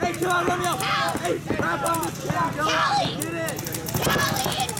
Hey, come on romeo hey grab on with Kelly! Kelly!